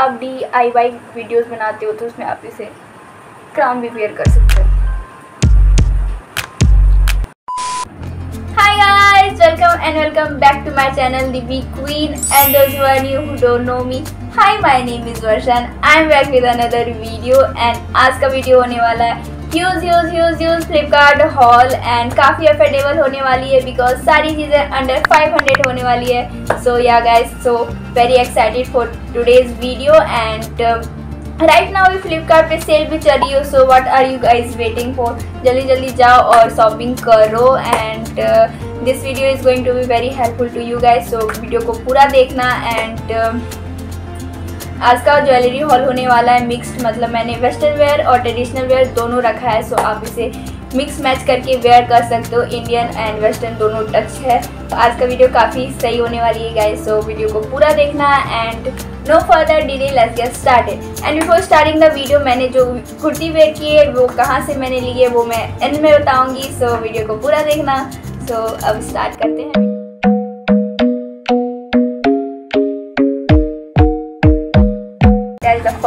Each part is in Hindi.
आप डी आई वाई वीडियोज़ बनाते हो तो उसमें आप इसे क्राउन भी वेयर कर सकते हो guys, welcome and welcome back to my channel The Bee Queen and those who are new who don't know me Hi, my name is Varshan. I'm back with another video and आज का वीडियो होने वाला है use use use use Flipkart haul and काफ़ी अफोर्डेबल होने वाली है बिकॉज़ सारी चीज़ें अंडर 500 होने वाली है। So yeah guys so very excited for today's video and right now भी फ्लिपकार्ट पे सेल भी चल रही हो। So what are you guys waiting for जल्दी जल्दी जाओ और शॉपिंग करो and this video is going to be very helpful to you guys so video को पूरा देखना एंड आज का ज्वेलरी हॉल होने वाला है मिक्स्ड मतलब मैंने वेस्टर्न वेयर और ट्रेडिशनल वेयर दोनों रखा है सो आप इसे मिक्स मैच करके वेयर कर सकते हो इंडियन एंड वेस्टर्न दोनों टच है। तो आज का वीडियो काफ़ी सही होने वाली है गाइस सो वीडियो को पूरा देखना and no further delay let's get started and before starting the video मैंने जो कुर्ती वेयर की है वो कहाँ से मैंने ली है वो मैं एंड में बताऊँगी सो वीडियो को पूरा देखना। सो so, अब स्टार्ट करते हैं।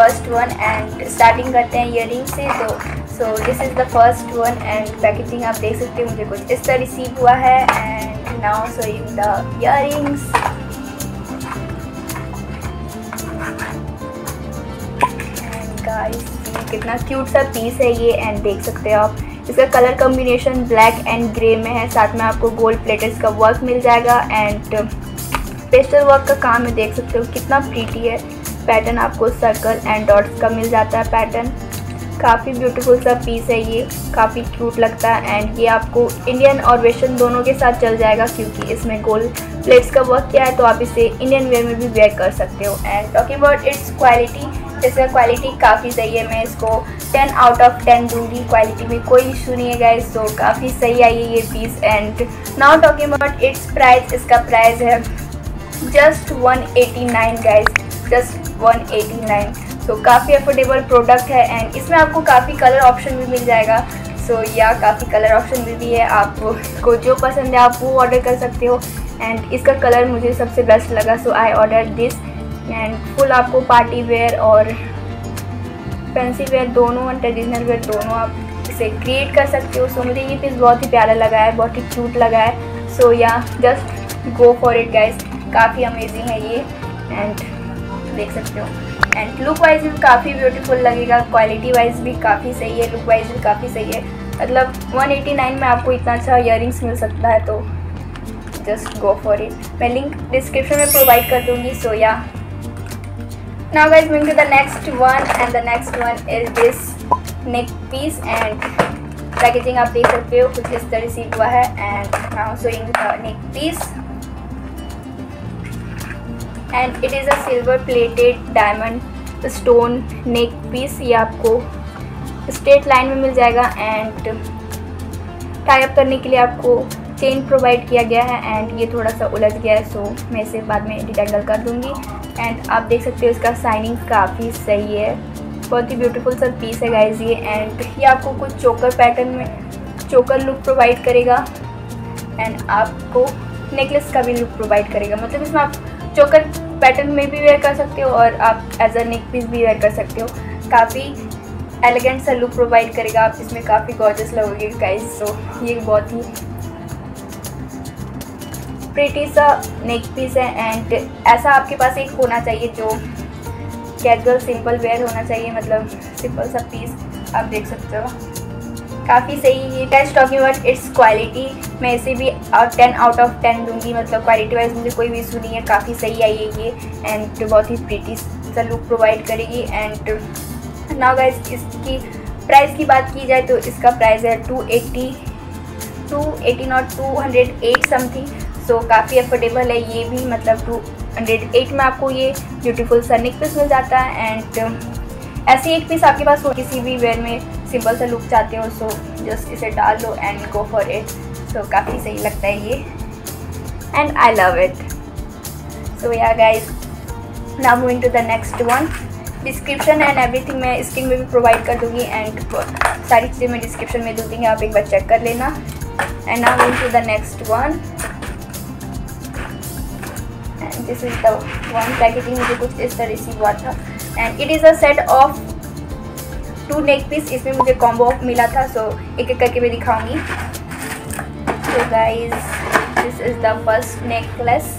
फ़र्स्ट वन एंड स्टार्टिंग करते हैं ईयर से तो so this is the first one and packaging आप देख सकते हो, मुझे कुछ इस तरह रिसीव हुआ है and now showing the ear guys कितना क्यूट सा पीस है ये एंड देख सकते हो आप। इसका colour combination black and grey में है, साथ में आपको गोल्ड प्लेटेड का वर्क मिल जाएगा एंड पेस्टल वर्क का काम है, देख सकते हो कितना प्रीटी है। पैटर्न आपको सर्कल एंड डॉट्स का मिल जाता है पैटर्न काफ़ी ब्यूटीफुल सा पीस है ये. काफ़ी क्यूट लगता है एंड ये आपको इंडियन और वेस्टर्न दोनों के साथ चल जाएगा क्योंकि इसमें गोल्ड प्लेट्स का वर्क किया है तो आप इसे इंडियन वेयर में भी वेयर कर सकते हो. And talking about its quality इसका क्वालिटी काफ़ी सही है. मैं इसको 10 आउट ऑफ़ 10 दूँगी. क्वालिटी में कोई इशू नहीं है गाइस तो काफ़ी सही आई है ये piece and now talking about its price इसका प्राइस है just one 189 guys just 189 so so, काफ़ी अफोर्डेबल प्रोडक्ट है एंड इसमें आपको काफ़ी कलर ऑप्शन भी मिल जाएगा। सो so, या काफ़ी कलर ऑप्शन भी, भी है। आपको जो पसंद है आप वो ऑर्डर कर सकते हो। एंड इसका कलर मुझे सबसे बेस्ट लगा so I order this and full आपको पार्टी वेयर और फैंसी वेयर दोनों और ट्रेडिशनल वेयर दोनों आप इसे क्रिएट कर सकते हो। सो so, मुझे ये पीस बहुत ही प्यारा लगा है बहुत ही क्यूट लगा है। So yeah just go for it guys काफ़ी अमेजिंग है ये। एंड देख सकते हो। एंड लुक वाइज भी काफ़ी ब्यूटीफुल लगेगा। क्वालिटी वाइज भी काफ़ी सही है। लुक वाइज भी काफ़ी सही है। मतलब 189 में आपको इतना अच्छा इयर मिल सकता है तो जस्ट गो फॉर इट मैं लिंक डिस्क्रिप्शन में प्रोवाइड कर दूँगी so yeah now guys, moving the next one, and the next one is this neck piece and packaging आप देख सकते हो, कुछ इस तरह से हुआ है and now showing the neck piece and it is a silver plated diamond stone neck piece ये आपको स्ट्रेट लाइन में मिल जाएगा एंड टाई करने के लिए आपको चेन प्रोवाइड किया गया है एंड ये थोड़ा सा उलझ गया है सो मैं इसे बाद में डिटेंगल कर दूँगी। एंड आप देख सकते हो इसका साइनिंग काफ़ी सही है। बहुत ही ब्यूटीफुल सा पीस है गाइज़ ये एंड ये आपको कुछ चोकर पैटर्न में चोकर लुक प्रोवाइड करेगा। एंड आपको नेकलेस का भी लुक प्रोवाइड करेगा। मतलब इसमें आप चोकर पैटर्न में भी वेयर कर सकते हो और आप एज अ नेक पीस भी वेयर कर सकते हो। काफ़ी एलिगेंट सा लुक प्रोवाइड करेगा। आप इसमें काफ़ी गॉर्जस लगोगे गाइस सो ये बहुत ही प्रीटी सा नेक पीस है एंड ऐसा आपके पास एक होना चाहिए जो कैजुअल सिंपल वेयर होना चाहिए। मतलब सिंपल सा पीस आप देख सकते हो। काफ़ी सही है। Test talking about its quality मैं इसे भी टेन आउट ऑफ़ टेन दूँगी। मतलब क्वालिटी वाइज मुझे कोई भी इशू नहीं है। काफ़ी सही आई है ये। एंड बहुत ही प्रीटी सा लुक प्रोवाइड करेगी। एंड नाउ गाइस इसकी प्राइस की बात की जाए तो इसका प्राइस है two eighty two eighty not two hundred eight something so काफ़ी अफोर्डेबल है ये भी। मतलब टू हंड्रेड एट में आपको ये ब्यूटीफुल सा नेक पीस मिल जाता है। एंड ऐसी एक पीस आपके पास हो, किसी भी वेयर में सिंपल सा लुक चाहते हो सो जस्ट इसे डाल दो and go for it so काफ़ी सही लगता है ये. And I love it so yeah guys now moving to the next one description and everything मैं स्क्रीन में भी प्रोवाइड कर दूँगी एंड सारी चीज़ें मैं डिस्क्रिप्शन में दे दूँगी, आप एक बार चेक कर लेना. And now moving to the next one and this is the one packaging मुझे कुछ इस तरह से हुआ था. And it is a set of two neck piece इसमें मुझे कॉम्बो मिला था सो एक एक करके मैं दिखाऊँगी। तो guys this is the first necklace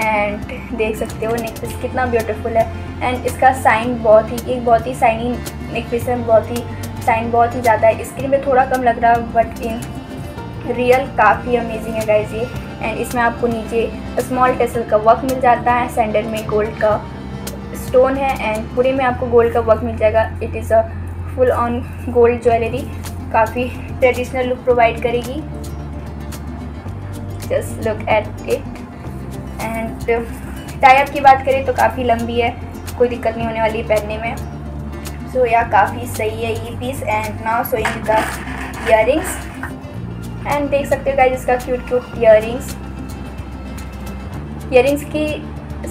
and देख सकते हो नेकलेस कितना ब्यूटीफुल है। एंड इसका साइन बहुत ही, एक बहुत ही साइनी नेकलेस है, बहुत ही साइन बहुत ही ज़्यादा है। स्क्रीन पे थोड़ा कम लग रहा बट इन रियल काफ़ी अमेजिंग है गाइज़ ये। एंड इसमें आपको नीचे स्मॉल टेसल का वर्क मिल जाता है सैंडल में गोल्ड का। स्टोन है एंड पूरे में आपको गोल्ड का वर्क मिल जाएगा. It is a full on gold jewellery काफ़ी ट्रेडिशनल लुक प्रोवाइड करेगी. Just look at it and type की बात करें तो काफ़ी लंबी है. कोई दिक्कत नहीं होने वाली पहनने में. सो so, या काफ़ी सही है ये piece and now showing the ear and देख सकते हो गाइज़ इसका क्यूट क्यूट इयर इयरिंग्स की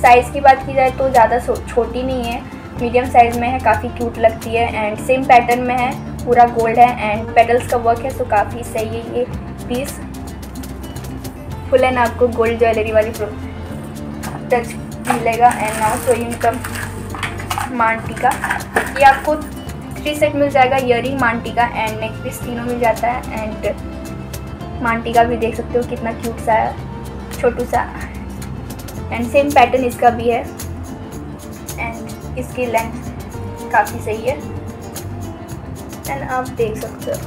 साइज़ की बात की जाए तो ज़्यादा छोटी नहीं है। मीडियम साइज़ में है, काफ़ी क्यूट लगती है एंड सेम पैटर्न में है, पूरा गोल्ड है एंड पेडल्स का वर्क है तो काफ़ी सही है ये पीस फुल एंड आपको गोल्ड ज्वेलरी वाली टच मिलेगा एंड नाउ सोइंग कम मांटी का। ये आपको थ्री सेट मिल जाएगा इयरिंग मांटी का एंड नेक पीस तीनों मिल जाता है एंड मांटी का भी देख सकते हो कितना क्यूट सा है, छोटू सा। एंड सेम पैटर्न इसका भी है। एंड इसकी लेंथ काफ़ी सही है। एंड आप देख सकते हो।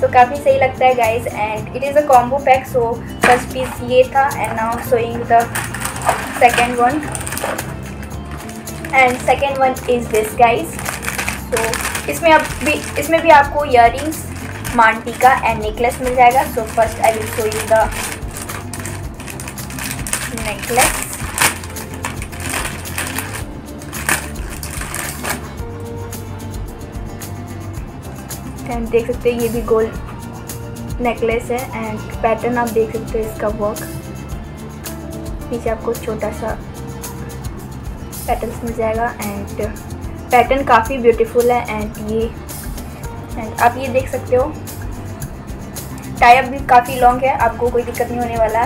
तो काफ़ी सही लगता है guys and it is a combo pack so first piece ये था। And now showing the second one and second one is this guys तो इसमें अब भी इसमें भी आपको इयर मांटिका एंड नेकलेस मिल जाएगा. So first I will show you the necklace and देख सकते हैं, ये भी गोल्ड नेकलेस है एंड पैटर्न आप देख सकते हैं इसका वर्क पीछे आपको छोटा सा पैटर्न मिल जाएगा एंड पैटर्न काफ़ी ब्यूटीफुल है एंड ये आप ये देख सकते हो। टाइप भी काफ़ी लॉन्ग है, आपको कोई दिक्कत नहीं होने वाला।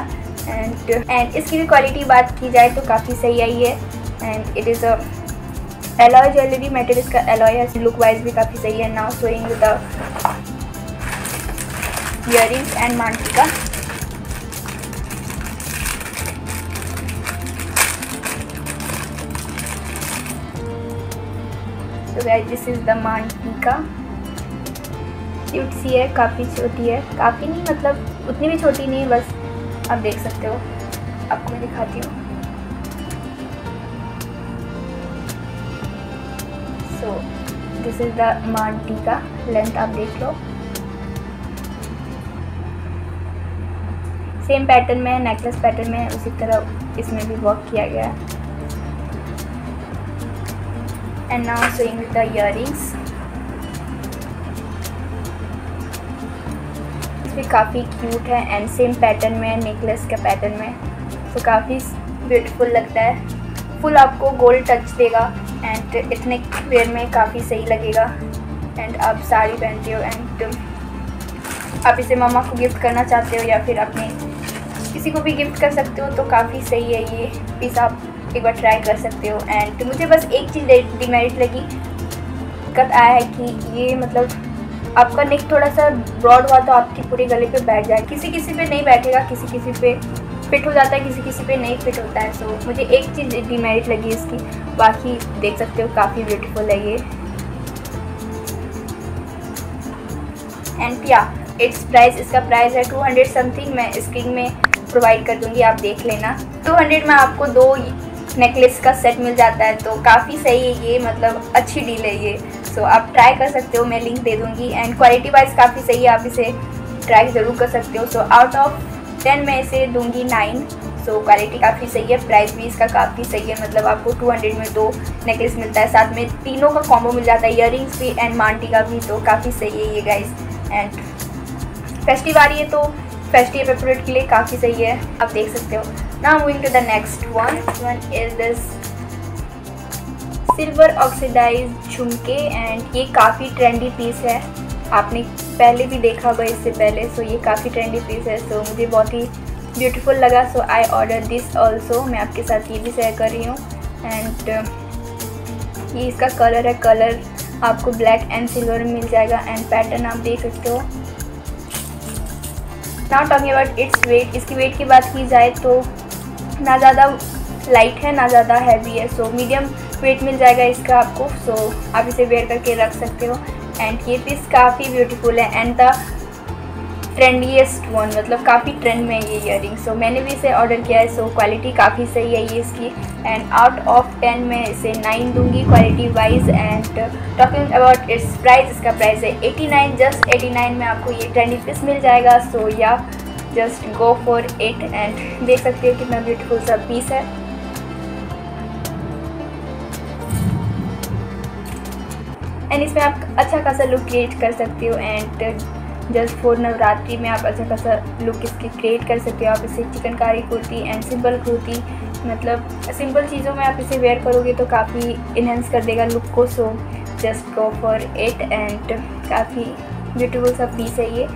एंड एंड इसकी भी क्वालिटी बात की जाए तो काफ़ी सही आई है। And it is a alloy jewellery material इसका एलॉय है। लुक वाइज भी काफ़ी सही है now showing with the earrings and मांटिका तो गाइस दिस इज़ द मांटिका क्यूट सी है, काफ़ी छोटी है। काफ़ी नहीं मतलब उतनी भी छोटी नहीं, बस आप देख सकते हो। आपको मैं दिखाती हूँ। सो दिस इज़ द मांटी का लेंथ आप देख लो। सेम पैटर्न में नेकलेस पैटर्न में, उसी तरह इसमें भी वर्क किया गया है। And now showing the earrings काफ़ी क्यूट है एंड सेम पैटर्न में नेकलेस के पैटर्न में। तो काफ़ी ब्यूटीफुल लगता है। फुल आपको गोल्ड टच देगा एंड इतने वेयर में काफ़ी सही लगेगा। एंड आप साड़ी पहनते हो एंड आप इसे मामा को गिफ्ट करना चाहते हो या फिर अपने किसी को भी गिफ्ट कर सकते हो तो काफ़ी सही है ये। पीस आप एक बार ट्राई कर सकते हो। एंड मुझे बस एक चीज़ डिमेरिट लगी। दिक्कत आया है कि ये मतलब आपका नेक थोड़ा सा ब्रॉड हुआ तो आपकी पूरे गले पे बैठ जाए। किसी किसी पे नहीं बैठेगा किसी किसी पे फिट हो जाता है किसी किसी पे नहीं फिट होता है। सो so, मुझे एक चीज़ डिमेरिट लगी इसकी। बाकी देख सकते हो काफ़ी ब्यूटीफुल है ये। एंड या इट्स प्राइस इसका प्राइस है 200 समथिंग मैं स्क्रीन में प्रोवाइड कर दूँगी आप देख लेना। 200 में आपको दो नेकलेस का सेट मिल जाता है। तो काफ़ी सही है ये मतलब अच्छी डील है ये। सो so, आप ट्राई कर सकते हो मैं लिंक दे दूँगी। एंड क्वालिटी वाइज काफ़ी सही है आप इसे ट्राई ज़रूर कर सकते हो। सो आउट ऑफ़ टेन मैं इसे दूँगी नाइन सो क्वालिटी काफ़ी सही है प्राइस भी इसका काफ़ी सही है। मतलब आपको टू हंड्रेड में दो नेकलेस मिलता है साथ में तीनों का कॉम्बो मिल जाता है इयर भी एंड मांटी का भी तो काफ़ी सही है ये गाइस एंड फेस्टिव आ रही है तो फेस्टिव एपरेट के लिए काफ़ी सही है आप देख सकते हो। ना moving to the next one one is this silver oxidise झुमके एंड ये काफ़ी ट्रेंडी पीस है। आपने पहले भी देखा होगा इससे पहले सो ये काफ़ी ट्रेंडी पीस है। सो मुझे बहुत ही ब्यूटीफुल लगा so I order this also मैं आपके साथ ये भी शेयर कर रही हूँ। एंड ये इसका कलर है। कलर आपको ब्लैक एंड सिल्वर में मिल जाएगा। एंड पैटर्न आप देख सकते हो। Now talking about its weight इसकी वेट की बात की जाए तो ना ज़्यादा लाइट है, ना ज़्यादा हैवी है। सो मीडियम वेट मिल जाएगा इसका आपको सो so, आप इसे वेयर करके रख सकते हो। एंड ये पीस काफ़ी ब्यूटीफुल है एंड द ट्रेंडीएस्ट वन मतलब काफ़ी ट्रेंड में ये इयर सो मैंने भी इसे ऑर्डर किया है सो क्वालिटी काफ़ी सही है ये इसकी। एंड आउट ऑफ़ टेन में इसे नाइन दूँगी quality wise and talking about its price इसका प्राइस है eighty nine just eighty nine में आपको ये ट्रेंडी पीस मिल जाएगा। So yeah just go for it and देख सकते हो कितना ब्यूटीफुल सा पीस है। एंड इसमें आप अच्छा खासा लुक क्रिएट कर सकते हो एंड जस्ट फोर नवरात्रि में आप अच्छा खासा लुक इसके क्रिएट कर सकते हो। आप इसे चिकनकारी कुर्ती एंड सिंपल कुर्ती मतलब सिंपल चीज़ों में आप इसे वेयर करोगे तो काफ़ी इन्हेंस कर देगा लुक को। So just go for it and काफ़ी ब्यूटीफुल सब पीस है ये।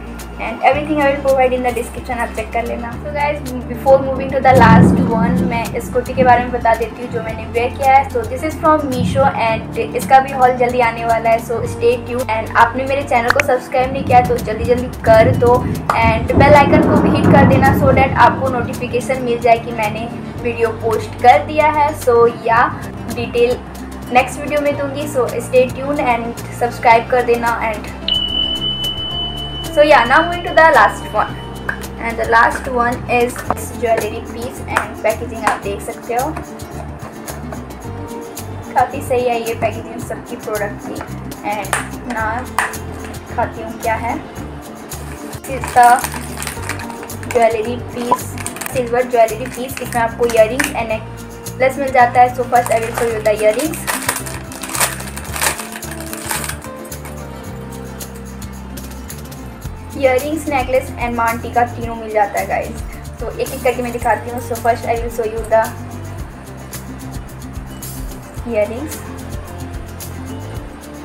And everything I will provide in the description आप चेक कर लेना. तो guys before moving to the last one मैं इस कुर्ती के बारे में बता देती हूँ जो मैंने वेयर किया है. So this is from Meesho and इसका भी हॉल जल्दी आने वाला है सो स्टे ट्यू एंड आपने मेरे चैनल को सब्सक्राइब नहीं किया तो जल्दी जल्दी कर दो. एंड बेल आइकन को भी हिट कर देना सो डैट आपको नोटिफिकेशन मिल जाए कि मैंने वीडियो पोस्ट कर दिया है. सो या डिटेल नेक्स्ट वीडियो में दूँगी so stay tune and subscribe कर देना. And so, yeah, now moving to the last one. And the last one is this jewelry piece and आप देख सकते हो। काफ़ी सही है ये पैकेजिंग सबकी प्रोडक्ट की। एंड ना खाती हूँ क्या है? Jewellery piece silver jewellery piece इसमें आपको इयर एंड नेकलेस मिल जाता है। So first I will show you the ear ear necklace and मांटी का तीनों मिल जाता है गाइज़ तो एक एक करके मैं दिखाती हूँ. So first I will show you the ear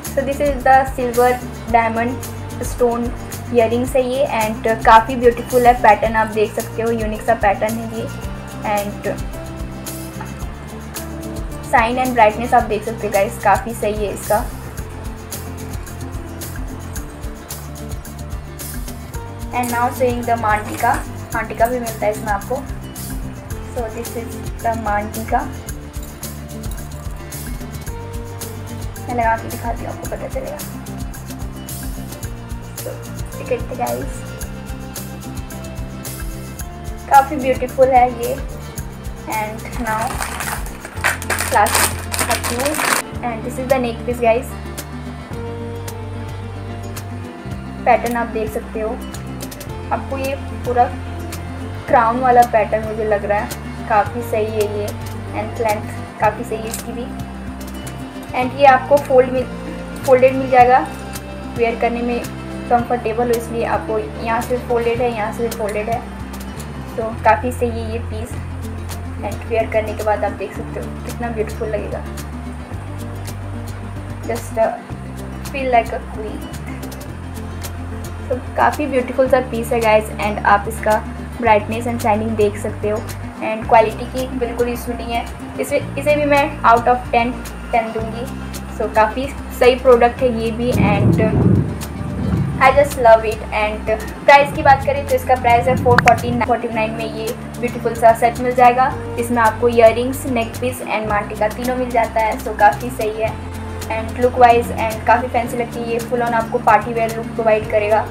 so this is the silver diamond stone ear है ये एंड काफ़ी ब्यूटीफुल है पैटर्न आप देख सकते हो. यूनिक सा पैटर्न है ये एंड साइन एंड ब्राइटनेस आप देख सकते हो गाइस काफ़ी सही है इसका. एंड नाउ सेइंग द मांटिका मांटिका भी मिलता है इसमें आपको. सो दिस इज़ द मांटिका मैं लगा के दिखाती हूँ आपको, पता चलेगा. काफ़ी ब्यूटीफुल है ये. And now class and this is the neck piece guys pattern आप देख सकते हो. आपको ये पूरा क्राउन वाला पैटर्न मुझे लग रहा है। काफ़ी सही है ये। एंड लेंथ काफ़ी सही है इसकी भी। एंड ये आपको फोल्ड मिल फोल्डेड मिल जाएगा। वेयर करने में कंफर्टेबल हो, इसलिए आपको यहाँ से फोल्डेड है, यहाँ से फोल्डेड है। तो काफ़ी सही है ये पीस एंड वेयर करने के बाद आप देख सकते हो कितना ब्यूटीफुल लगेगा। Just feel like a queen तो काफ़ी ब्यूटीफुल सा पीस है गाइस एंड आप इसका ब्राइटनेस एंड शाइनिंग देख सकते हो। एंड क्वालिटी की बिल्कुल इशू नहीं है। इसे इसे भी मैं आउट ऑफ़ टेन टेन दूँगी। सो so, काफ़ी सही प्रोडक्ट है ये भी and I just love it and price की बात करें तो इसका प्राइस है फोर फोर्टी फोर्टी नाइन में ये ब्यूटीफुल सा सेट मिल जाएगा। इसमें आपको इयर नेक पीस एंड मार्टी का तीनों मिल जाता है। सो so, काफ़ी सही है। एंड लुक वाइज एंड काफ़ी फैंसी लगती है ये फुल ऑन आपको पार्टी वेयर लुक प्रोवाइड करेगा।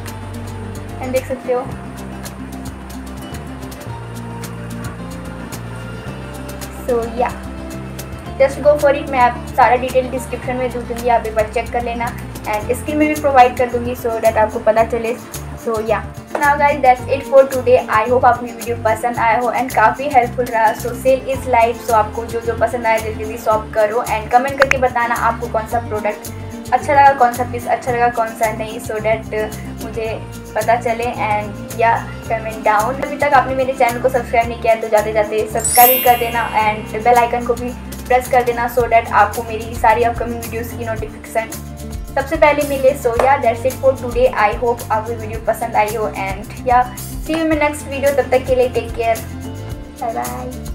एंड देख सकते हो। सो yeah just go for it मैं आप सारा डिटेल डिस्क्रिप्शन में दू दूँगी आप एक बार चेक कर लेना। एंड स्क्रीन में भी प्रोवाइड कर दूँगी सो so डैट आपको पता चले। So so, yeah now guys that's it for today I hope आपको वीडियो पसंद आया हो एंड काफ़ी हेल्पफुल रहा. So sale is live so आपको जो जो पसंद आया, जल्दी जल्दी शॉप करो एंड कमेंट करके बताना आपको कौन सा प्रोडक्ट अच्छा लगा, कौन सा पीस अच्छा लगा, कौन सा नहीं. सो so डैट मुझे पता चले एंड या कमेंट डाउन अभी तक आपने मेरे चैनल को सब्सक्राइब नहीं किया तो जाते जाते सब्सक्राइब कर देना एंड बेल आइकन को भी प्रेस कर देना सो so डैट आपको मेरी सारी अपकमिंग वीडियोज़ की नोटिफिकेशन सबसे पहले मिले so yeah that's it for today I hope आपको वीडियो पसंद आई हो एंड या सी यू मैं नेक्स्ट वीडियो तब तक के लिए टेक केयर बाय बाय